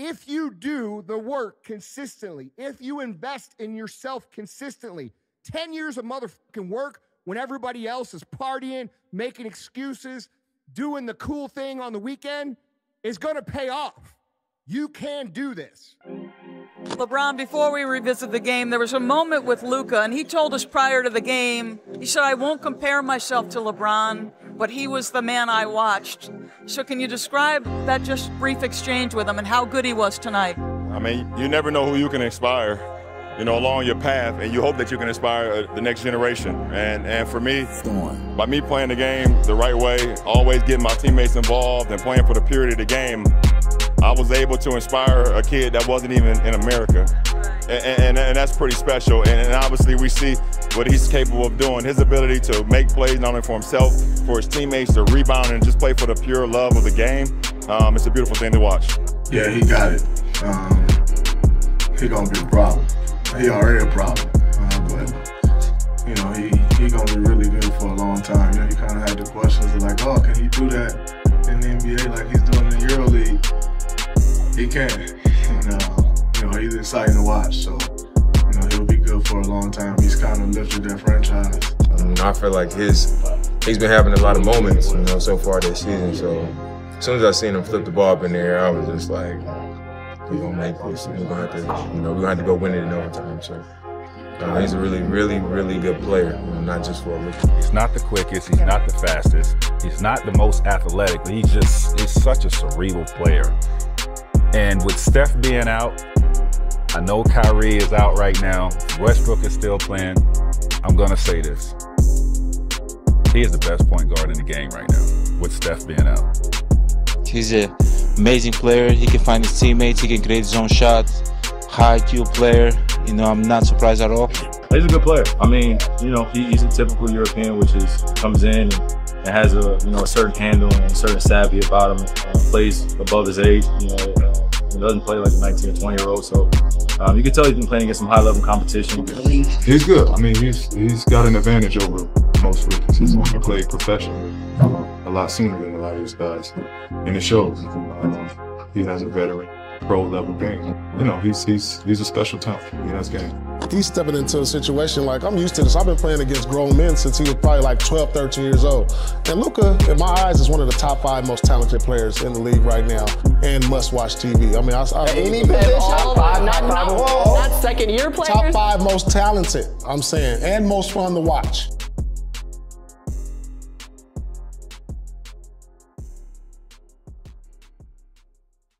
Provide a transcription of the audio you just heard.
if you do the work consistently, if you invest in yourself consistently, 10 years of motherfucking work when everybody else is partying, making excuses, doing the cool thing on the weekend is going to pay off. You can do this. LeBron, before we revisit the game, there was a moment with Luka, and he told us prior to the game, he said, I won't compare myself to LeBron, but he was the man I watched. So, can you describe that just brief exchange with him and how good he was tonight? I mean, you never know who you can inspire, you know, along your path, and you hope that you can inspire uh, the next generation. And and for me, by me playing the game the right way, always getting my teammates involved and playing for the purity of the game, I was able to inspire a kid that wasn't even in America. And, and, and that's pretty special. And, and, obviously, we see what he's capable of doing. His ability to make plays not only for himself, for his teammates, to rebound and just play for the pure love of the game. Um, it's a beautiful thing to watch. Yeah, he got it. Um, he gonna be a problem. He already a problem. Uh, but you know, he he gonna be really good for a long time. You know, you kind of had the questions of like, oh, can he do that in the NBA like he's doing in the EuroLeague? He can. And, uh, you know, he's exciting to watch. So, you know, he'll be good for a long time. He's kind of lifted that franchise. Um, I feel like his he's been having a lot of moments, you know, so far this season. So, as soon as I seen him flip the ball up in the air, I was just like, we're gonna make this. We're gonna have to, you know, we're gonna have to go win it in overtime. So. Uh, he's a really, really, really good player, you know, not just for a rookie. He's not the quickest, he's not the fastest, he's not the most athletic, but he's just, he's such a cerebral player. And with Steph being out, I know Kyrie is out right now. Westbrook is still playing. I'm going to say this. He is the best point guard in the game right now, with Steph being out. He's an amazing player. He can find his teammates. He can create his own shots. High IQ player. You know, I'm not surprised at all. He's a good player. I mean, you know, he, he's a typical European, which is comes in and, and, has a you know a certain handle and a certain savvy about him. Uh, plays above his age. You know, he doesn't play like a 19 or 20 year old. So um, you can tell he's been playing against some high level competition. He's good. I mean, he's he's got an advantage over most rookies. He's mm -hmm. played professionally a lot sooner than a lot of these guys, and it shows. Um, he has a veteran pro level game. You know, he's he's he's a special talent. He has game. He's stepping into a situation like I'm used to this. I've been playing against grown men since he was probably like 12, 13 years old. And Luka, in my eyes, is one of the top five most talented players in the league right now, and must-watch TV. I mean, I, I any position, top five, not, not, not second-year players. Top five most talented. I'm saying, and most fun to watch.